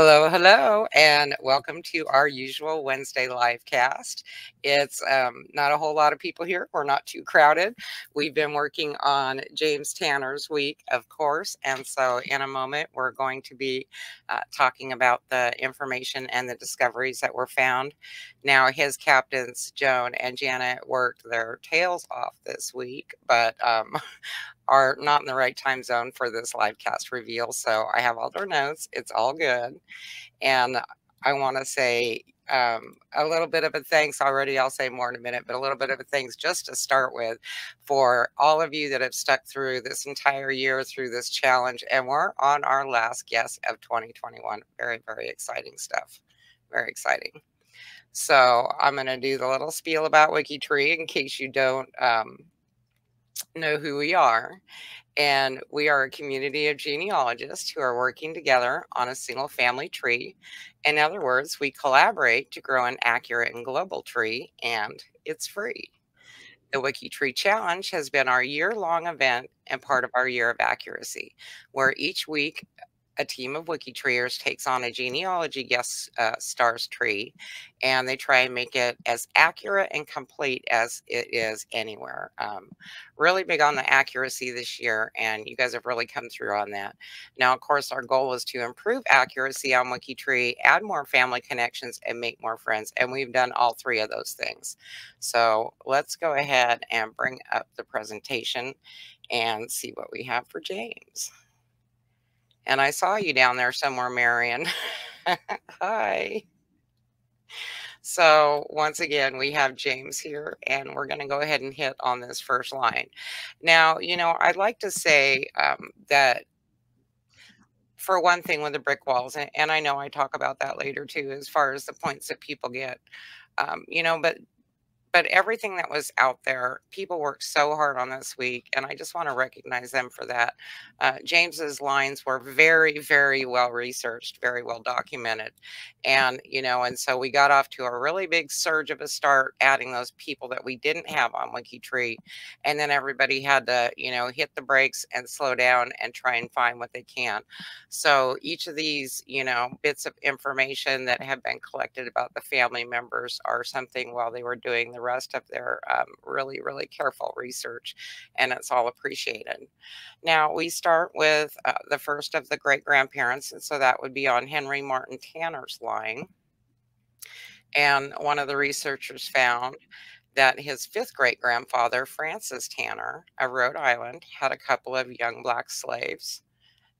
Hello, hello, and welcome to our usual Wednesday live cast. It's um, not a whole lot of people here. We're not too crowded. We've been working on James Tanner's week, of course, and so in a moment we're going to be uh, talking about the information and the discoveries that were found. Now, his captains, Joan and Janet, worked their tails off this week, but um, are not in the right time zone for this live cast reveal. So I have all their notes. It's all good. And I want to say um, a little bit of a thanks already. I'll say more in a minute, but a little bit of a thanks just to start with for all of you that have stuck through this entire year through this challenge. And we're on our last guest of 2021. Very, very exciting stuff. Very exciting. So I'm going to do the little spiel about WikiTree in case you don't um, know who we are. And we are a community of genealogists who are working together on a single family tree. In other words, we collaborate to grow an accurate and global tree, and it's free. The WikiTree Challenge has been our year long event and part of our year of accuracy, where each week a team of Wikitreers takes on a genealogy guest uh, stars tree and they try and make it as accurate and complete as it is anywhere. Um, really big on the accuracy this year, and you guys have really come through on that. Now, of course, our goal is to improve accuracy on Wikitree, add more family connections, and make more friends. And we've done all three of those things. So let's go ahead and bring up the presentation and see what we have for James. And I saw you down there somewhere, Marion. Hi. So once again, we have James here, and we're going to go ahead and hit on this first line. Now, you know, I'd like to say um, that for one thing with the brick walls, and, and, I know I talk about that later too, as far as the points that people get, um, you know, but but everything that was out there, people worked so hard on this week, and I just want to recognize them for that. Uh, James's lines were very, very well researched, very well documented, and you know, and so we got off to a really big surge of a start, adding those people that we didn't have on WikiTree, and then everybody had to, you know, hit the brakes and slow down and try and find what they can. So each of these, you know, bits of information that have been collected about the family members are something while they were doing the rest of their um, really, really careful research, and it's all appreciated. Now, we start with uh, the first of the great grandparents, and so that would be on Henry Martin Tanner's line. And one of the researchers found that his fifth great grandfather, Francis Tanner of Rhode Island, had a couple of young black slaves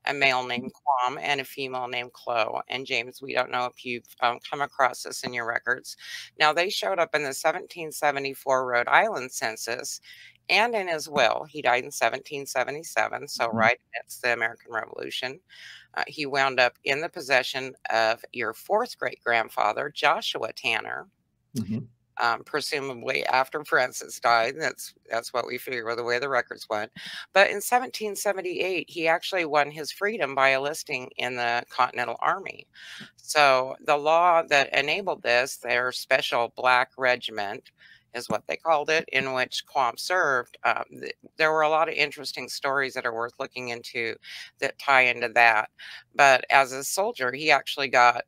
a male named Quam and a female named Chloe. And James, we don't know if you've um, come across this in your records. Now, they showed up in the 1774 Rhode Island census and in his will. He died in 1777, so mm-hmm. right amidst the American Revolution. Uh, he wound up in the possession of your fourth great grandfather, Joshua Tanner. Mm-hmm um, presumably after Francis died. That's that's what we figure the way the records went. But in 1778, he actually won his freedom by enlisting in the Continental Army. So the law that enabled this, their special black regiment, is what they called it, in which Quam served. Um, th there were a lot of interesting stories that are worth looking into that tie into that. But as a soldier, he actually got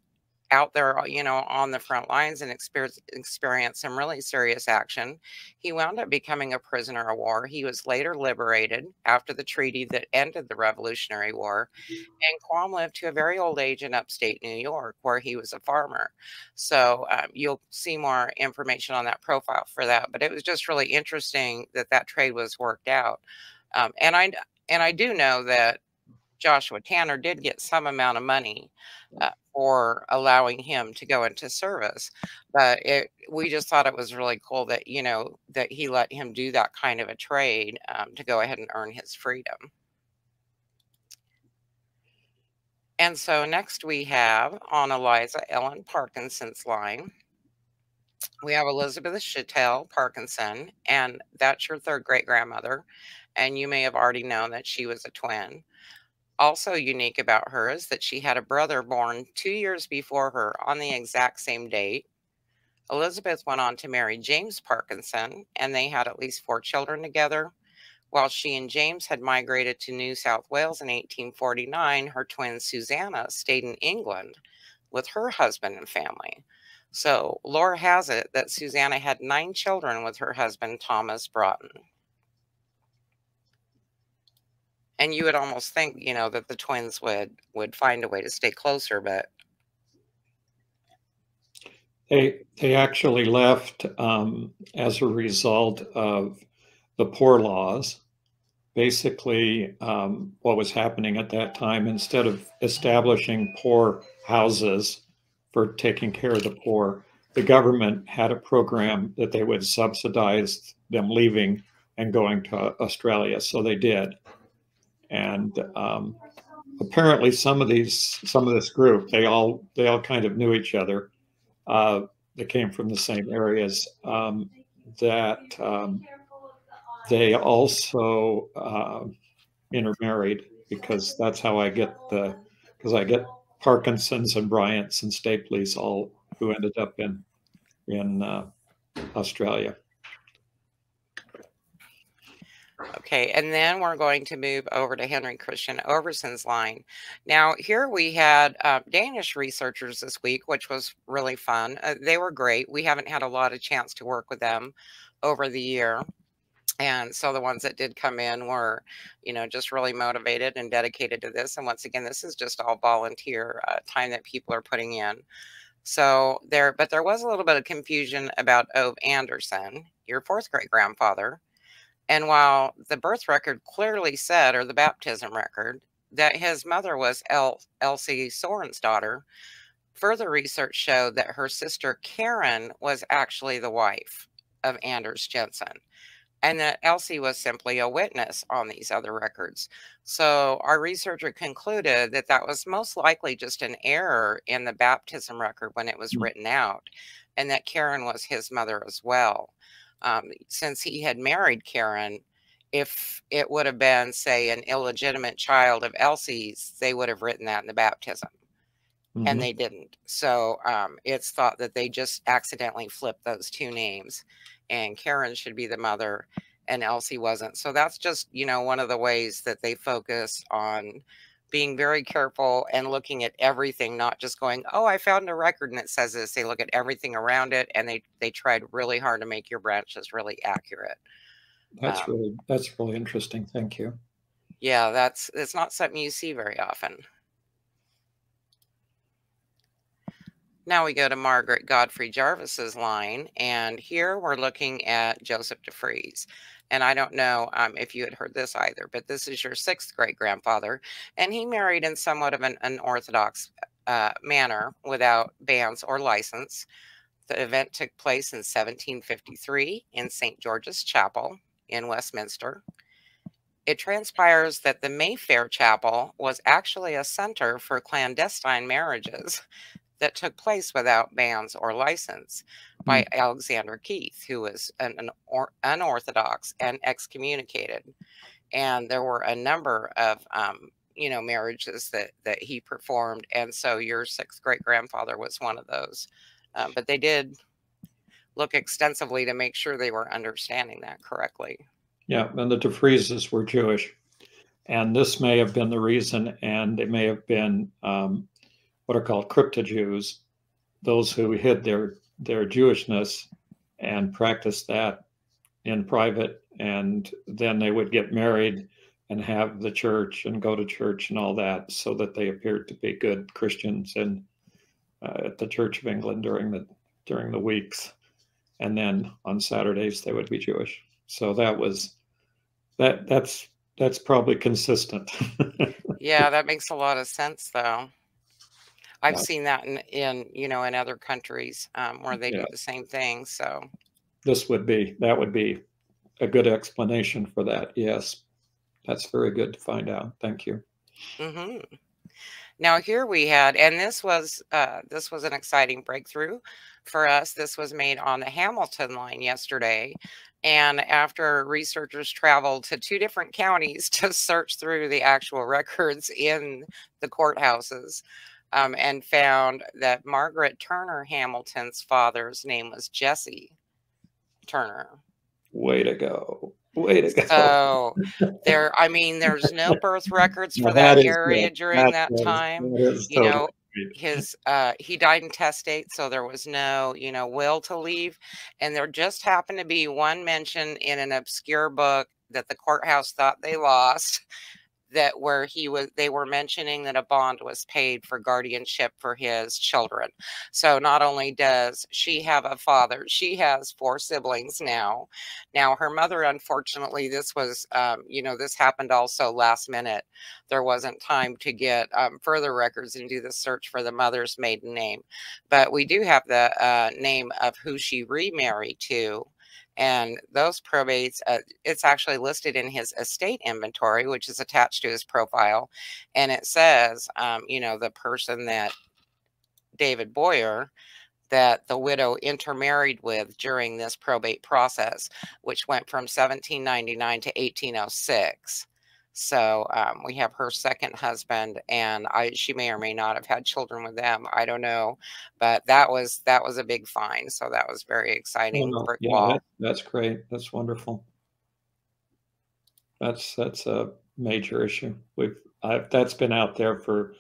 out there, uh, you know, on the front lines and experience, experience some really serious action. He wound up becoming a prisoner of war. He was later liberated after the treaty that ended the Revolutionary War. And Quam lived to a very old age in upstate New York, where he was a farmer. So um, you'll see more information on that profile for that. But it was just really interesting that that trade was worked out. Um, and I and I do know that Joshua Tanner did get some amount of money uh, for allowing him to go into service. But it, we just thought it was really cool that, you know, that he let him do that kind of a trade um, to go ahead and earn his freedom. And so next we have on Eliza Ellen Parkinson's line. We have Elizabeth Chattel Parkinson, and that's your third great grandmother. And you may have already known that she was a twin. Also unique about her is that she had a brother born two years before her on the exact same date. Elizabeth went on to marry James Parkinson, and they had at least four children together. While she and James had migrated to New South Wales in 1849, her twin Susanna stayed in England with her husband and family. So lore has it that Susanna had nine children with her husband, Thomas Broughton. And you would almost think, you know, that the twins would would find a way to stay closer, but they they actually left um, as a result of the poor laws. Basically, um, what was happening at that time, instead of establishing poor houses for taking care of the poor, the government had a program that they would subsidize them leaving and going to Australia. So they did. And um, apparently some of these, some of this group, they all, they all kind of knew each other uh, that came from the same areas um, that um, they also uh, intermarried because that's how I get the, because I get Parkinson's and Bryant's and Stapley's all who ended up in in uh, Australia. Okay, and then we're going to move over to Henry Christian Overson's line. Now, here we had uh, Danish researchers this week, which was really fun. Uh, they were great. We haven't had a lot of chance to work with them over the year. And so the ones that did come in were, you know, just really motivated and dedicated to this. And once again, this is just all volunteer uh, time that people are putting in. So there, but there was a little bit of confusion about Ove Anderson, your fourth great grandfather. And while the birth record clearly said, or the baptism record, that his mother was El- Elsie Soren's daughter, further research showed that her sister Karen was actually the wife of Anders Jensen and that Elsie was simply a witness on these other records. So our researcher concluded that that was most likely just an error in the baptism record when it was mm. written out, and that Karen was his mother as well. Um, since he had married Karen, if it would have been, say, an illegitimate child of Elsie's, they would have written that in the baptism. Mm-hmm. And they didn't. So um, it's thought that they just accidentally flipped those two names and Karen should be the mother and Elsie wasn't. So that's just, you know, one of the ways that they focus on being very careful and looking at everything, not just going, oh, I found a record and it says this. They look at everything around it and they they tried really hard to make your branches really accurate. That's um, really that's really interesting. Thank you. Yeah, that's it's not something you see very often. Now we go to Margaret Godfrey Jarvis's line, and here we're looking at Joseph DeFries. And I don't know um, if you had heard this either, but this is your sixth great grandfather, and he married in somewhat of an unorthodox uh, manner without banns or license. The event took place in 1753 in St. George's Chapel in Westminster. It transpires that the Mayfair Chapel was actually a center for clandestine marriages that took place without banns or license by mm. Alexander Keith, who was an, an or, unorthodox and excommunicated. And there were a number of, um, you know, marriages that that he performed, and so your sixth great grandfather was one of those. Um, but they did look extensively to make sure they were understanding that correctly. Yeah, and the DeFrieses were Jewish, and this may have been the reason, and it may have been um, what are called crypto Jews, those who hid their their Jewishness and practiced that in private, and then they would get married and have the church and go to church and all that, so that they appeared to be good Christians and uh, at the Church of England during the during the weeks, and then on Saturdays they would be Jewish. So that was that that's that's probably consistent. yeah, that makes a lot of sense, though. I've seen that in, in, you know, in other countries um, where they yeah. do the same thing. So this would be, that would be a good explanation for that. Yes. That's very good to find out. Thank you. Mm-hmm. Now here we had, and this was uh, this was an exciting breakthrough for us. This was made on the Hamilton line yesterday, and after researchers traveled to two different counties to search through the actual records in the courthouses, um, and found that Margaret Turner Hamilton's father's name was Jesse Turner. Way to go. Way to go. So there, I mean, there's no birth records for that, that area during that, that time. That you know, his uh he died intestate so there was no you know will to leave and there just happened to be one mention in an obscure book that the courthouse thought they lost that where he was they were mentioning that a bond was paid for guardianship for his children. So not only does she have a father she has four siblings now. Now her mother unfortunately this was um, you know this happened also last minute. There wasn't time to get um, further records and do the search for the mother's maiden name. But we do have the uh, name of who she remarried to and those probates, uh, it's actually listed in his estate inventory, which is attached to his profile. And it says, um, you know, the person that David Boyer, that the widow intermarried with during this probate process, which went from 1799 to 1806. So um, we have her second husband, and I she may or may not have had children with them. I don't know, but that was that was a big find. So that was very exciting. Oh, no. Yeah, that, that's great. That's wonderful. That's that's a major issue. We've I've, that's been out there for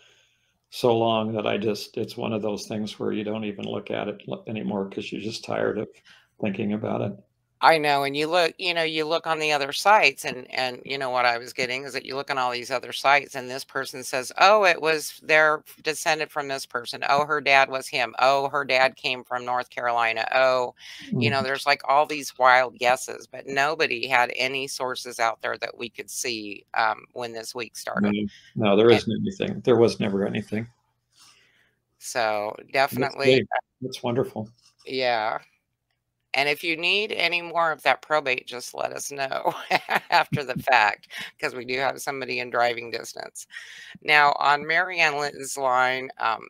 so long that I just it's one of those things where you don't even look at it anymore because you're just tired of thinking about it. I know, and you look, you know, you look on the other sites, and and you know what I was getting is that you look on all these other sites, and this person says, "Oh, it was they're descended from this person. Oh, her dad was him. Oh, her dad came from North Carolina. Oh, you know, mm-hmm. there's like all these wild guesses, but nobody had any sources out there that we could see um, when this week started. No, no there isn't and, anything. There was never anything. So definitely, that's, that's wonderful. Yeah. And if you need any more of that probate, just let us know after the fact, because we do have somebody in driving distance. Now, on Marianne Linton's line, um,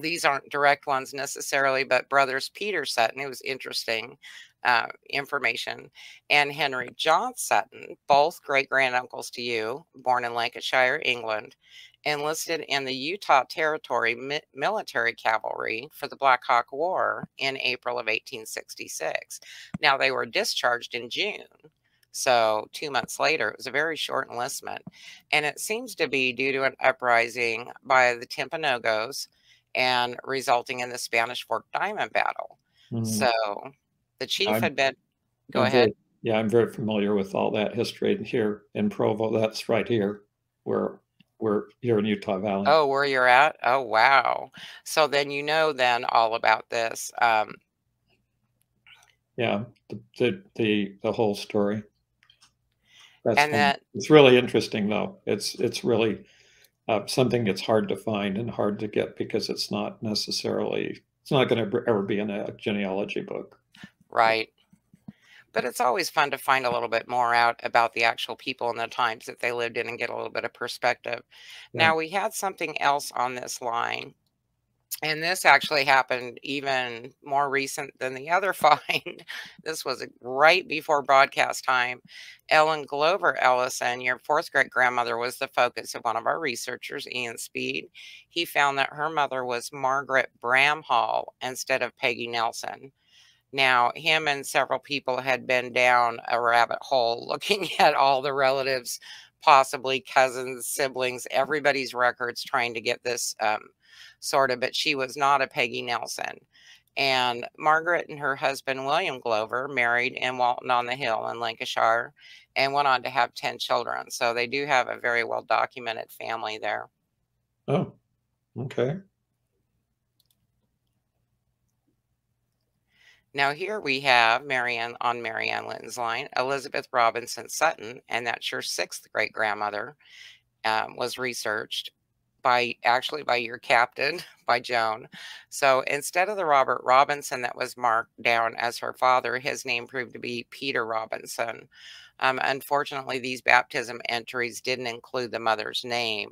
these aren't direct ones necessarily, but brothers Peter Sutton, it was interesting uh, information, and Henry John Sutton, both great granduncles to you, born in Lancashire, England, enlisted in the Utah Territory mi military cavalry for the Black Hawk War in April of 1866. Now, they were discharged in June. So, two months later, it was a very short enlistment. And it seems to be due to an uprising by the Timpanogos and resulting in the Spanish Fork Diamond Battle. Mm. So, the chief I'm, had been, go I'm ahead. Very, yeah, I'm very familiar with all that history here in Provo. That's right here where we're here in Utah Valley. Oh, where you're at? Oh, wow. So then you know then all about this. Um, yeah, the the the, the whole story. That's and that it's really interesting though. It's it's really uh, something that's hard to find and hard to get because it's not necessarily it's not going to ever be in a genealogy book. Right but it's always fun to find a little bit more out about the actual people and the times that they lived in and get a little bit of perspective. Yeah. Now, we had something else on this line, and this actually happened even more recent than the other find. this was right before broadcast time. Ellen Glover Ellison, your fourth great grandmother, was the focus of one of our researchers, Ian Speed. He found that her mother was Margaret Bramhall instead of Peggy Nelson. Now, him and several people had been down a rabbit hole looking at all the relatives, possibly cousins, siblings, everybody's records, trying to get this um, sorted. But she was not a Peggy Nelson. And Margaret and her husband, William Glover, married in Walton on the Hill in Lancashire and went on to have 10 children. So they do have a very well documented family there. Oh, okay. Now here we have Marianne on Marianne Linton's line, Elizabeth Robinson Sutton, and that's your sixth great grandmother, um, was researched by actually by your captain, by Joan. So instead of the Robert Robinson that was marked down as her father, his name proved to be Peter Robinson. Um, unfortunately, these baptism entries didn't include the mother's name,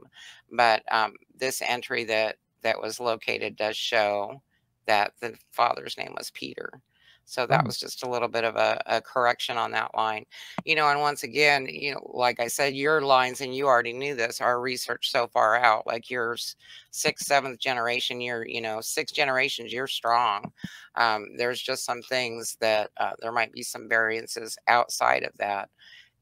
but um, this entry that that was located does show that the father's name was Peter. So that mm. was just a little bit of a, a, correction on that line. You know, and once again, you know, like I said, your lines, and you already knew this, our research so far out, like yours, sixth, seventh generation, you're, you know, six generations, you're strong. Um, there's just some things that uh, there might be some variances outside of that.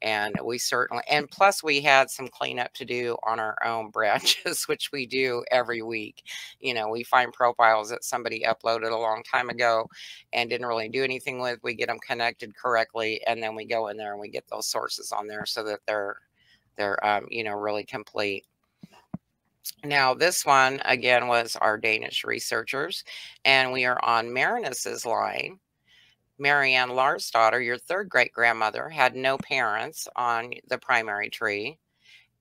And we certainly and plus we had some cleanup to do on our own branches which we do every week you know we find profiles that somebody uploaded a long time ago and didn't really do anything with we get them connected correctly and then we go in there and we get those sources on there so that they're they're um, you know really complete now, this one again was our Danish researchers, and we are on Marinus's line. Marianne Lars' daughter, your third great grandmother, had no parents on the primary tree.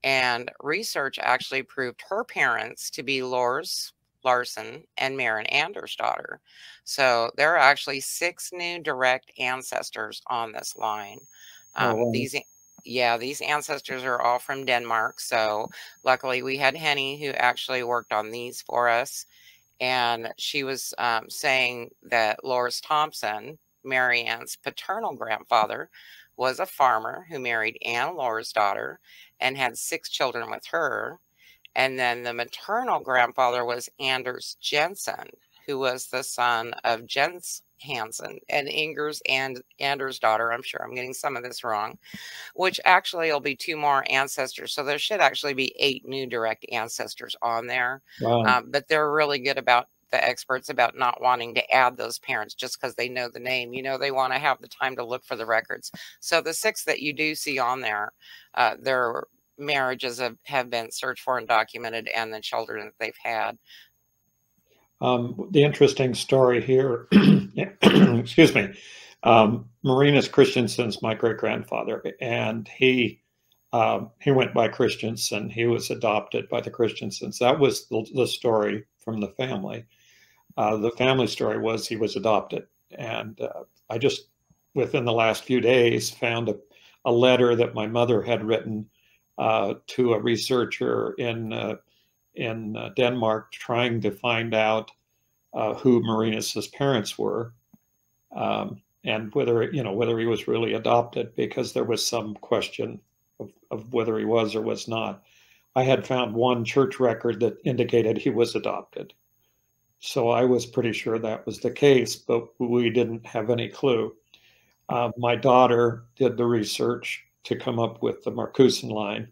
And research actually proved her parents to be Lars Larson and Marin Anders daughter. So there are actually six new direct ancestors on this line. Oh, um, oh, wow. These, yeah, these ancestors are all from Denmark. So luckily we had Henny who actually worked on these for us. And she was um, saying that Lars Thompson, Marianne's paternal grandfather was a farmer who married Anne Laura's daughter and had six children with her. And then the maternal grandfather was Anders Jensen, who was the son of Jens Hansen and Inger's and Anders' daughter. I'm sure I'm getting some of this wrong, which actually will be two more ancestors. So there should actually be eight new direct ancestors on there. Wow. Um, but they're really good about the experts about not wanting to add those parents just because they know the name. You know, they want to have the time to look for the records. So the six that you do see on there, uh, their marriages have, have been searched for and documented, and the children that they've had. Um, the interesting story here, excuse me, um, Marinus Christensen's my great grandfather, and he um, he went by Christensen. He was adopted by the Christensens. That was the, the story from the family. Uh, the family story was he was adopted. And uh, I just, within the last few days, found a, a letter that my mother had written uh, to a researcher in, uh, in uh, Denmark trying to find out uh, who Marinus's parents were. Um, and whether you know whether he was really adopted because there was some question of, of whether he was or was not. I had found one church record that indicated he was adopted. So I was pretty sure that was the case, but we didn't have any clue. Uh, my daughter did the research to come up with the Marcuson line.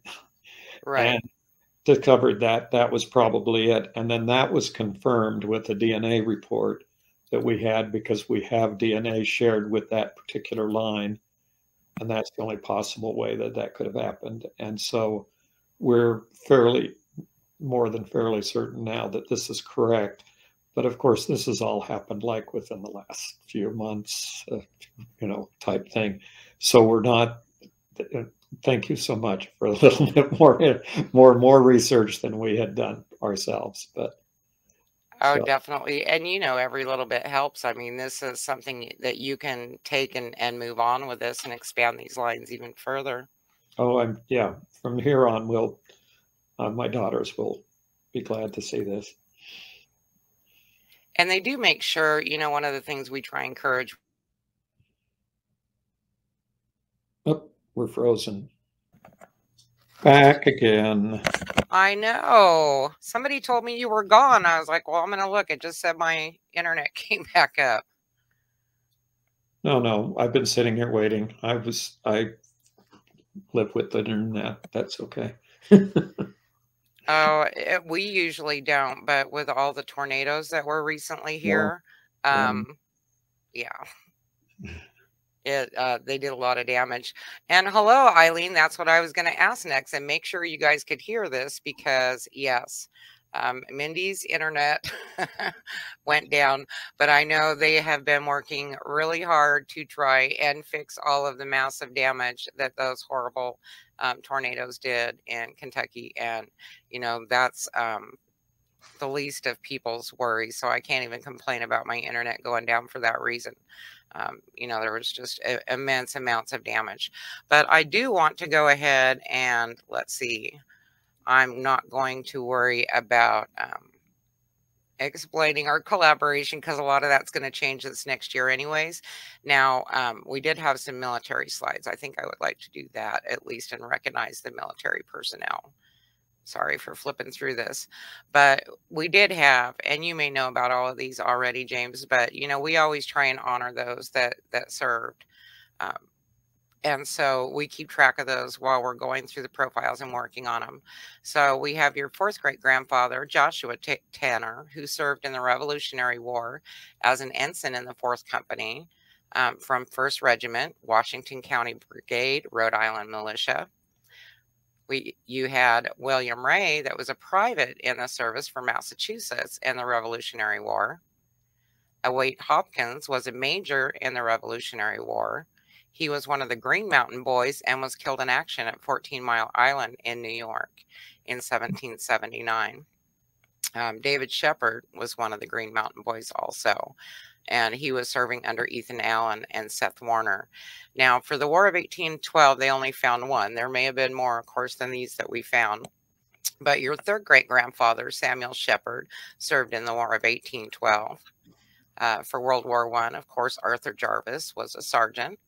Right. And discovered that that was probably it. And then that was confirmed with the DNA report that we had because we have DNA shared with that particular line. And that's the only possible way that that could have happened. And so we're fairly, more than fairly certain now that this is correct. But of course, this has all happened like within the last few months, uh, you know, type thing. So we're not. Uh, thank you so much for a little bit more, more, more research than we had done ourselves. But oh, so. definitely, and you know, every little bit helps. I mean, this is something that you can take and and move on with this and expand these lines even further. Oh, I'm yeah. From here on, we'll uh, my daughters will be glad to see this. And they do make sure, you know, one of the things we try and encourage. Oh, we're frozen. Back again. I know. Somebody told me you were gone. I was like, well, I'm going to look. It just said my internet came back up. No, no. I've been sitting here waiting. I was, I live with the internet. That's okay. Oh, it, eh, we usually don't, but with all the tornadoes that were recently here, yeah. um, yeah, it uh, they did a lot of damage. And hello, Eileen. That's what I was going to ask next, and make sure you guys could hear this because yes, um, Mindy's internet went down, but I know they have been working really hard to try and fix all of the massive damage that those horrible um, tornadoes did in Kentucky. And, you know, that's um, the least of people's worries. So I can't even complain about my internet going down for that reason. Um, you know, there was just a, immense amounts of damage. But I do want to go ahead and let's see. I'm not going to worry about um, explaining our collaboration because a lot of that's going to change this next year anyways. Now um, we did have some military slides. I think i would like to do that at least and recognize the military personnel. Sorry for flipping through this but we did have and you may know about all of these already james but you know we always try and honor those that that served um, and so we keep track of those while we're going through the profiles and working on them. So we have your fourth great grandfather, Joshua T Tanner, who served in the Revolutionary War as an ensign in the 4th Company um, from 1st Regiment, Washington County Brigade, Rhode Island Militia. We, you had William Ray, that was a private in the service for Massachusetts in the Revolutionary War. Await Hopkins was a major in the Revolutionary War. He was one of the Green Mountain Boys and was killed in action at 14 Mile Island in New York in 1779. Um, David Shepard was one of the Green Mountain Boys also, and he was serving under Ethan Allen and Seth Warner. Now, for the War of 1812, they only found one. There may have been more, of course, than these that we found. But your third great grandfather, Samuel Shepard, served in the War of 1812. Uh, for World War One, of course, Arthur Jarvis was a sergeant.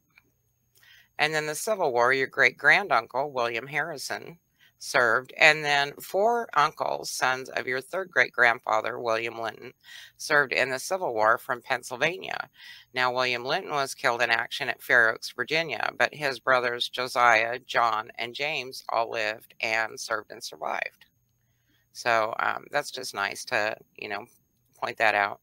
And then the Civil War, your great granduncle, William Harrison, served. And then four uncles, sons of your third great grandfather, William Linton, served in the Civil War from Pennsylvania. Now, William Linton was killed in action at Fair Oaks, Virginia, but his brothers Josiah, John, and James all lived and served and survived. So um, that's just nice to, you know, point that out.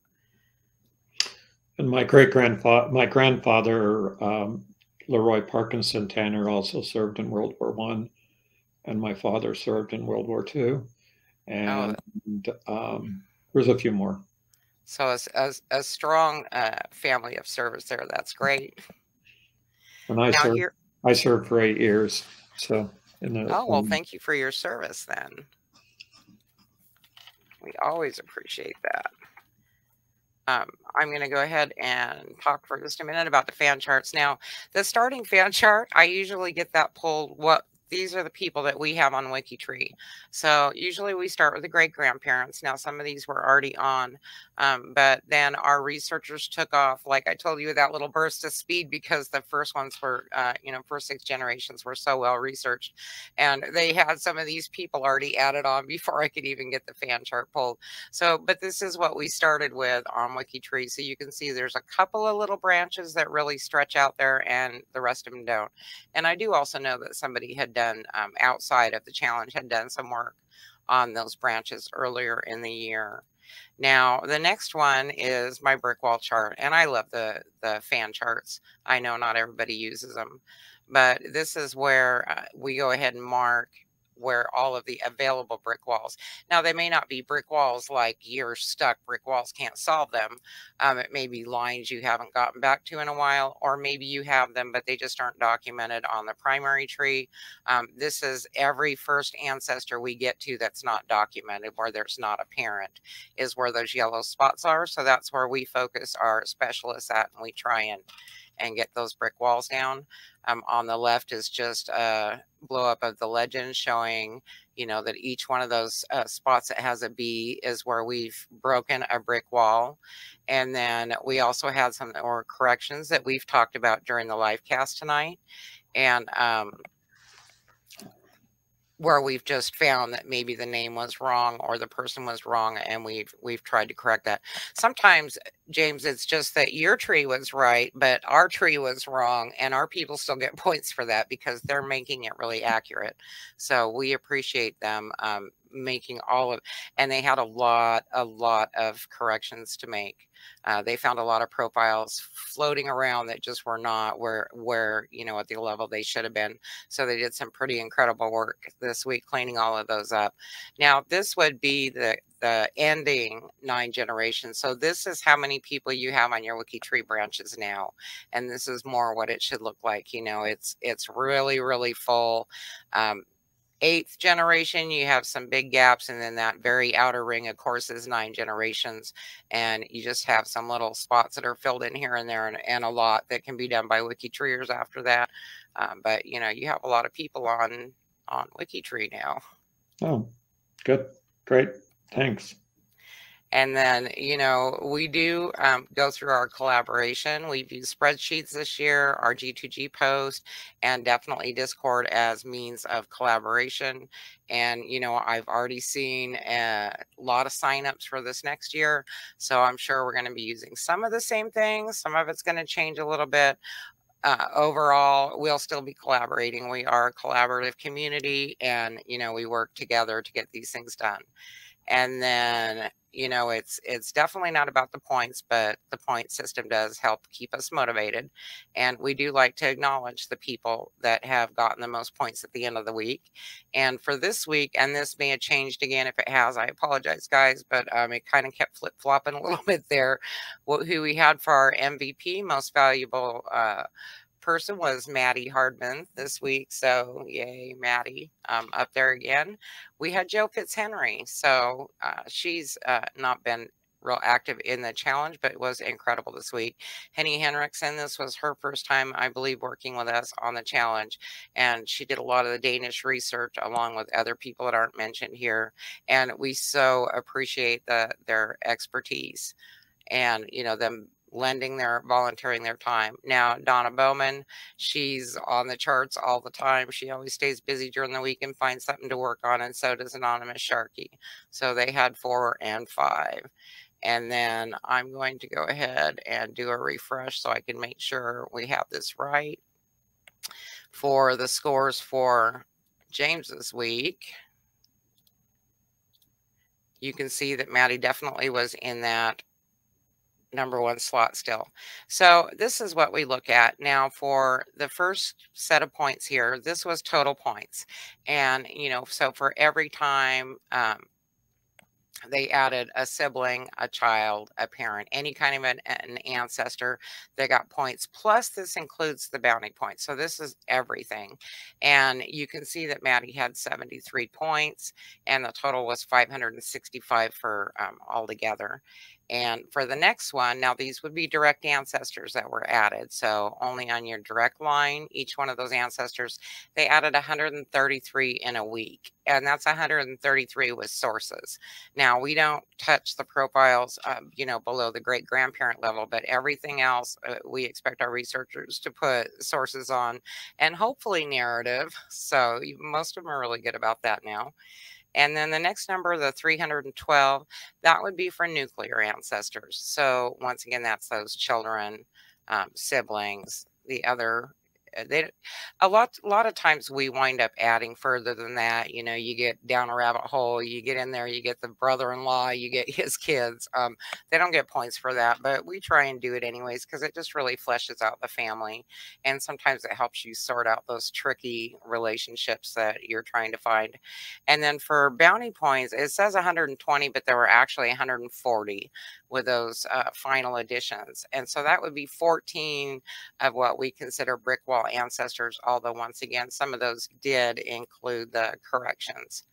And my great grandfather, my grandfather, um, Leroy Parkinson Tanner also served in World War One, and my father served in World War Two, and oh. um, there's a few more. So a, a, a strong uh, family of service there. That's great. And I now served. I served for eight years. So in the, oh well, um, thank you for your service. Then we always appreciate that um, I'm going to go ahead and talk for just a minute about the fan charts. Now, the starting fan chart, I usually get that pulled what these are the people that we have on WikiTree. So usually we start with the great grandparents. Now some of these were already on, um, but then our researchers took off, like I told you, that little burst of speed because the first ones were, uh, you know, first six generations were so well researched, and they had some of these people already added on before I could even get the fan chart pulled. So, but this is what we started with on WikiTree. So you can see there's a couple of little branches that really stretch out there, and the rest of them don't. And I do also know that somebody had done um, outside of the challenge had done some work on those branches earlier in the year. Now, the next one is my brick wall chart, and I love the, the fan charts. I know not everybody uses them, but this is where uh, we go ahead and mark where all of the available brick walls. Now, they may not be brick walls like you're stuck, brick walls can't solve them. Um, it may be lines you haven't gotten back to in a while, or maybe you have them, but they just aren't documented on the primary tree. Um, this is every first ancestor we get to that's not documented, where there's not a parent, is where those yellow spots are. So that's where we focus our specialists at, and we try and and get those brick walls down. Um, on the left is just a blow up of the legend showing, you know, that each one of those uh, spots that has a B is where we've broken a brick wall. And then we also had some or corrections that we've talked about during the live cast tonight. And um, where we've just found that maybe the name was wrong or the person was wrong and we've we've tried to correct that. Sometimes james it's just that your tree was right but our tree was wrong and our people still get points for that because they're making it really accurate. So we appreciate them um, making all of and they had a lot a lot of corrections to make. Uh, they found a lot of profiles floating around that just were not where where you know at the level they should have been. So they did some pretty incredible work this week cleaning all of those up. Now this would be the the ending nine generations. So this is how many people you have on your WikiTree branches now and this is more what it should look like you know? It's it's really really full. Um, eighth generation, you have some big gaps. And then that very outer ring, of course, is nine generations. And you just have some little spots that are filled in here and there and, and a lot that can be done by WikiTreers after that. Um, but, you know, you have a lot of people on on WikiTree now. Oh, good. Great. Thanks. And then, you know, we do um, go through our collaboration. We've used spreadsheets this year, our G2G post, and definitely Discord as means of collaboration. And, you know, I've already seen a lot of signups for this next year. So I'm sure we're going to be using some of the same things. Some of it's going to change a little bit uh, overall, we'll still be collaborating. We are a collaborative community and, you know, we work together to get these things done. And then you know it's it's definitely not about the points but the point system does help keep us motivated. And we do like to acknowledge the people that have gotten the most points at the end of the week. And for this week and this may have changed again if it has i apologize guys but um, it kind of kept flip-flopping a little bit there. What, who we had for our mvp most valuable uh, person was Maddie Hardman this week. So yay, Maddie, um, up there again. We had Joe Fitzhenry. So uh, she's uh, not been real active in the challenge, but it was incredible this week. Henny Henriksen, this was her first time, I believe, working with us on the challenge. And she did a lot of the Danish research along with other people that aren't mentioned here. And we so appreciate the their expertise and you know them lending their volunteering their time. Now, Donna Bowman, she's on the charts all the time. She always stays busy during the week and finds something to work on, and so does Anonymous Sharky. So they had four and five. And then I'm going to go ahead and do a refresh so I can make sure we have this right for the scores for James this week. You can see that Maddie definitely was in that number one slot still. So this is what we look at. Now for the first set of points here, this was total points. And, you know, so for every time um, they added a sibling, a child, a parent, any kind of an, an, ancestor. They got points. Plus, this includes the bounty points. So this is everything. And you can see that Maddie had 73 points, and the total was 565 for um, all together. And for the next one, now these would be direct ancestors that were added. So only on your direct line, each one of those ancestors, they added 133 in a week. And that's 133 with sources. Now we don't touch the profiles, um, you know, below the great grandparent level, but everything else uh, we expect our researchers to put sources on and hopefully narrative. So most of them are really good about that now. And then the next number, the 312, that would be for nuclear ancestors. So once again, that's those children, um, siblings, the other they a lot a lot of times we wind up adding further than that you know you get down a rabbit hole you get in there you get the brother-in-law you get his kids um, they don't get points for that but we try and do it anyways because it just really fleshes out the family and sometimes it helps you sort out those tricky relationships that you're trying to find and then for bounty points it says 120 but there were actually 140 with those uh, final additions and so that would be 14 of what we consider brick wall ancestors, although once again, some of those did include the corrections.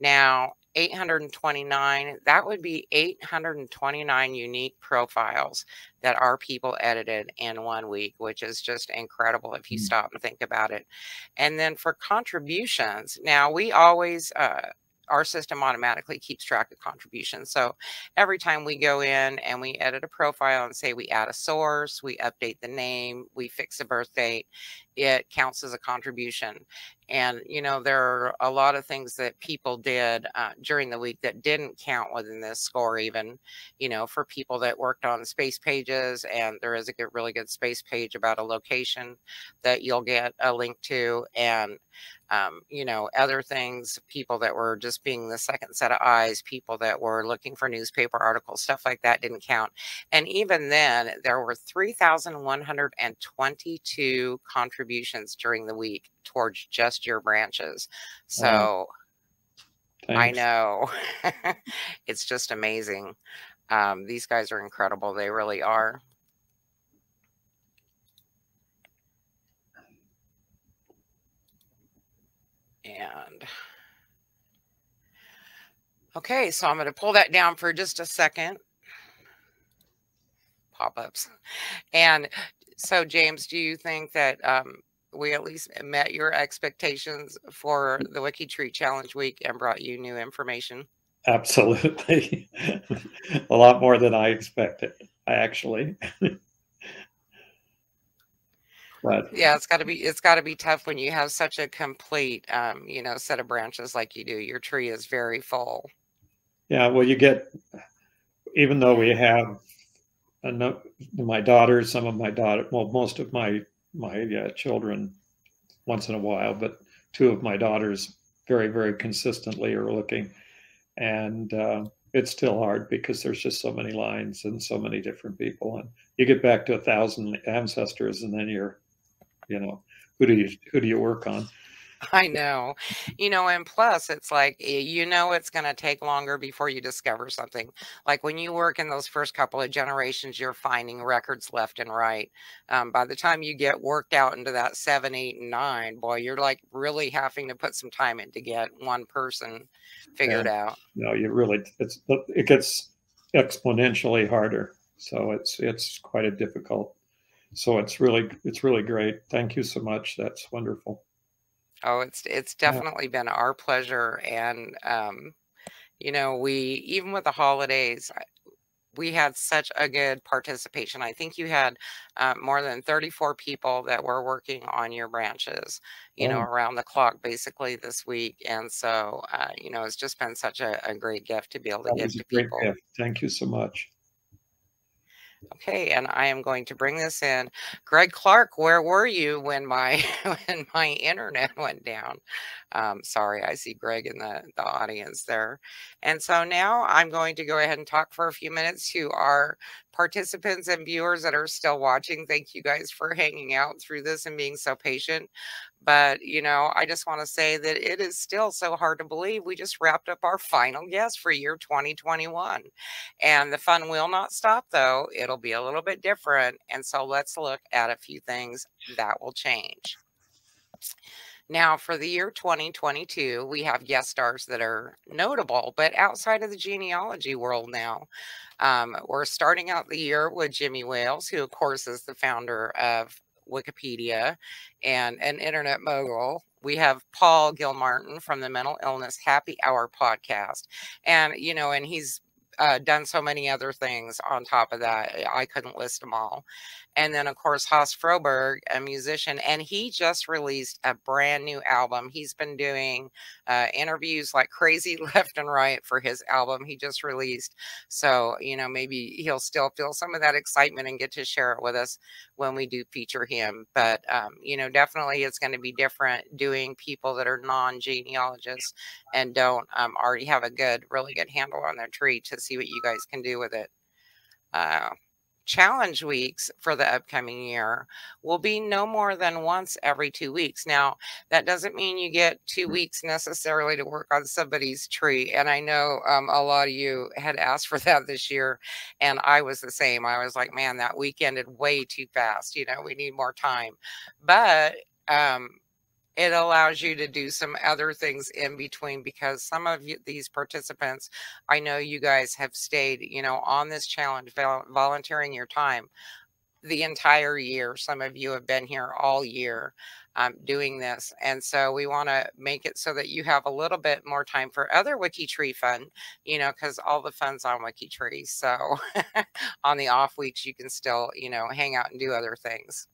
Now, 829, that would be 829 unique profiles that our people edited in one week, which is just incredible if you mm. stop and think about it. And then for contributions, now we always, uh, our system automatically keeps track of contributions. So every time we go in and we edit a profile and say we add a source, we update the name, we fix a birth date, it counts as a contribution. And, you know, there are a lot of things that people did uh, during the week that didn't count within this score, even, you know, for people that worked on space pages. And there is a good, really good space page about a location that you'll get a link to. And, um, you know, other things, people that were just being the second set of eyes, people that were looking for newspaper articles, stuff like that didn't count. And even then, there were 3,122 contributions during the week towards just your branches. So wow. I know it's just amazing. Um, these guys are incredible. They really are. And okay, so I'm going to pull that down for just a second. Pop-ups. And so, James, do you think that um, we at least met your expectations for the WikiTree Challenge Week and brought you new information? Absolutely. a lot more than I expected, I actually. But yeah, it's got to be it's got to be tough when you have such a complete, um, you know, set of branches like you do. Your tree is very full. Yeah, well, you get even though we have enough, my daughters, some of my daughter, well, most of my my uh, children once in a while, but two of my daughters very, very consistently are looking. And uh, it's still hard because there's just so many lines and so many different people. And you get back to a thousand ancestors and then you're, you know, who do you who do you work on? I know. You know, and plus it's like you know it's going to take longer before you discover something. Like when you work in those first couple of generations, you're finding records left and right. Um, by the time you get worked out into that seven, eight, and nine, boy, you're like really having to put some time in to get one person figured yeah. out. No, you really it's it gets exponentially harder. So it's it's quite a difficult. So it's really it's really great. Thank you so much. That's wonderful. Oh, it's it's definitely been our pleasure, and um, you know, we even with the holidays, we had such a good participation. I think you had uh, more than 34 people that were working on your branches, you know, around the clock basically this week. And so, uh, you know, it's just been such a, a great gift to be able to that give to people. Gift. Thank you so much. Okay, and I am going to bring this in. Greg Clark, where were you when my when my internet went down? Um, sorry, I see Greg in the, the audience there. And so now I'm going to go ahead and talk for a few minutes to our participants and viewers that are still watching. Thank you guys for hanging out through this and being so patient. But, you know, I just want to say that it is still so hard to believe we just wrapped up our final guest for year 2021. And the fun will not stop, though. It'll be a little bit different. And so let's look at a few things that will change. Now, for the year 2022, we have guest stars that are notable, but outside of the genealogy world now. Um, we're starting out the year with Jimmy Wales, who, of course, is the founder of Wikipedia and an internet mogul. We have Paul Gilmartin from the Mental Illness Happy Hour podcast. And, you know, and he's uh, done so many other things on top of that. I couldn't list them all. And then, of course, Hasse Fröberg, a musician, and he just released a brand new album. He's been doing uh, interviews like crazy left and right for his album he just released. So, you know, maybe he'll still feel some of that excitement and get to share it with us when we do feature him. But, um, you know, definitely it's going to be different doing people that are non genealogists and don't um, already have a good, really good handle on their tree to see what you guys can do with it. Uh, challenge weeks for the upcoming year will be no more than once every two weeks. Now, that doesn't mean you get two mm. weeks necessarily to work on somebody's tree. And I know um, a lot of you had asked for that this year, and I was the same. I was like, man, that week ended way too fast. You know, we need more time. But um, it allows you to do some other things in between because some of you, these participants, I know you guys have stayed, you know, on this challenge, vol- volunteering your time the entire year. Some of you have been here all year um, doing this. And so we want to make it so that you have a little bit more time for other WikiTree fun, you know, because all the fun's on WikiTree. So on the off weeks, you can still, you know, hang out and do other things.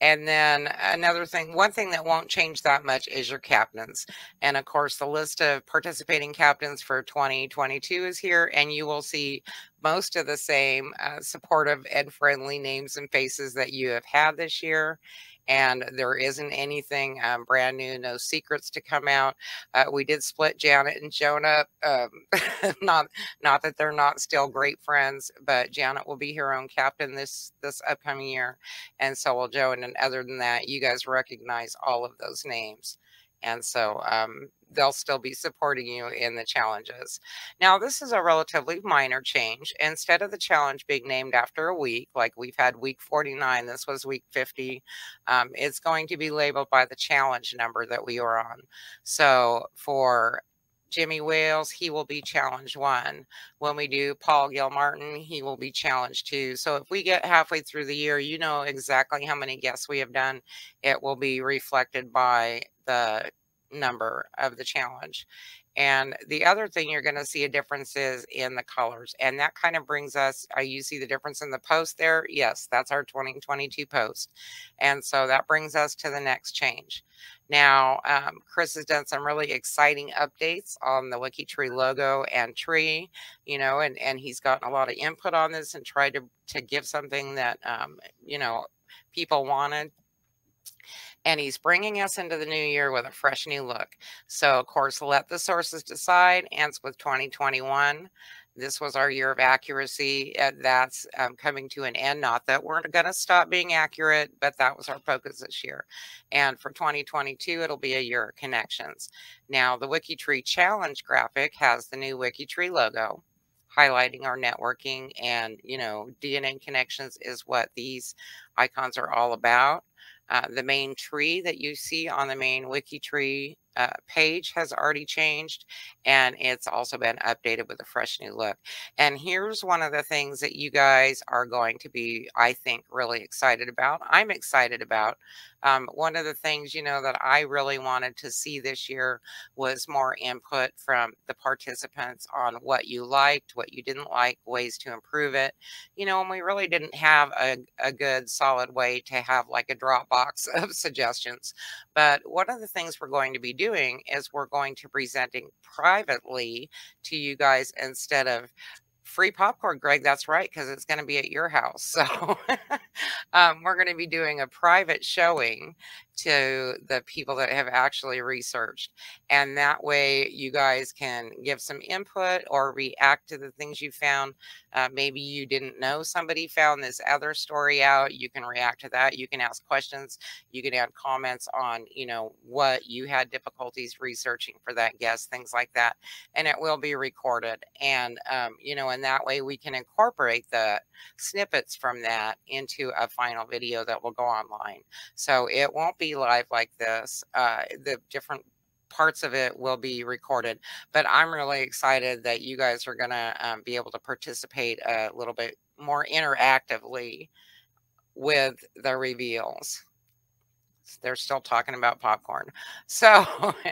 And then another thing, one thing that won't change that much is your captains. And of course, the list of participating captains for 2022 is here, and you will see most of the same uh, supportive and friendly names and faces that you have had this year and there isn't anything um, brand new, no secrets to come out. Uh, we did split Janet and Jonah. Um, not not that they're not still great friends, but Janet will be her own captain this this upcoming year, and so will Joe. And other than that, you guys recognize all of those names. And so um, they'll still be supporting you in the challenges. Now, this is a relatively minor change. Instead of the challenge being named after a week, like we've had week 49, this was week 50, um, it's going to be labeled by the challenge number that we are on. So for Jimmy Wales, he will be challenge one. When we do Paul Gilmartin, he will be challenge two. So if we get halfway through the year, you know exactly how many guests we have done. It will be reflected by the number of the challenge. And the other thing you're going to see a difference is in the colors. And that kind of brings us, uh, you see the difference in the post there? Yes, that's our 2022 post. And so that brings us to the next change. Now, um, Chris has done some really exciting updates on the WikiTree logo and tree, you know, and, and he's gotten a lot of input on this and tried to, to give something that, um, you know, people wanted and he's bringing us into the new year with a fresh new look. So, of course, let the sources decide. Ends with 2021. This was our year of accuracy. that's um, coming to an end. Not that we're going to stop being accurate, but that was our focus this year. And for 2022, it'll be a year of connections. Now, the WikiTree Challenge graphic has the new WikiTree logo highlighting our networking and you know dna connections is what these icons are all about uh, the main tree that you see on the main WikiTree uh, page has already changed and it's also been updated with a fresh new look. And here's one of the things that you guys are going to be, I think, really excited about. I'm excited about. Um, one of the things, you know, that I really wanted to see this year was more input from the participants on what you liked, what you didn't like, ways to improve it. You know, and we really didn't have a, a good solid way to have like a Dropbox of suggestions. But one of the things we're going to be doing is we're going to presenting privately to you guys instead of free popcorn, Greg. That's right, because it's going to be at your house. So um, we're going to be doing a private showing to the people that have actually researched. And that way you guys can give some input or react to the things you found. Uh, maybe you didn't know somebody found this other story out. You can react to that. You can ask questions. You can add comments on, you know, what you had difficulties researching for that guest, things like that. And it will be recorded. And, um, you know, in that way we can incorporate the snippets from that into a final video that will go online. So it won't be be live like this. Uh, the different parts of it will be recorded, but I'm really excited that you guys are going to um, be able to participate a little bit more interactively with the reveals they're still talking about popcorn. So,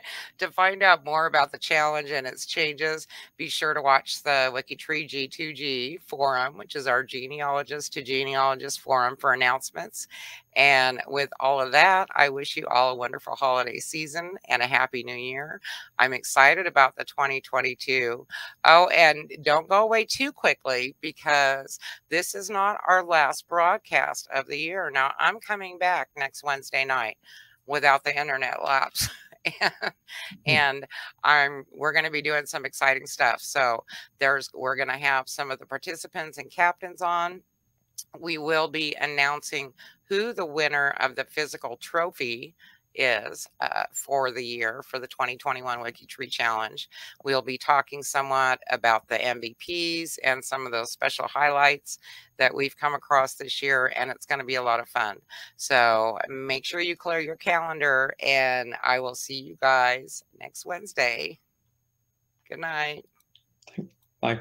to find out more about the challenge and its changes, be sure to watch the WikiTree G2G forum, which is our genealogist to genealogist forum for announcements. And with all of that, I wish you all a wonderful holiday season and a happy new year. I'm excited about the 2022. Oh, and don't go away too quickly because this is not our last broadcast of the year. Now, I'm coming back next Wednesday night without the internet lapse. Hmm. and I'm we're going to be doing some exciting stuff. So there's we're going to have some of the participants and captains on. We will be announcing who the winner of the physical trophy is uh, for the year for the 2021 WikiTree Challenge. We'll be talking somewhat about the MVPs and some of those special highlights that we've come across this year, and it's going to be a lot of fun. So make sure you clear your calendar, and I will see you guys next Wednesday. Good night. Bye.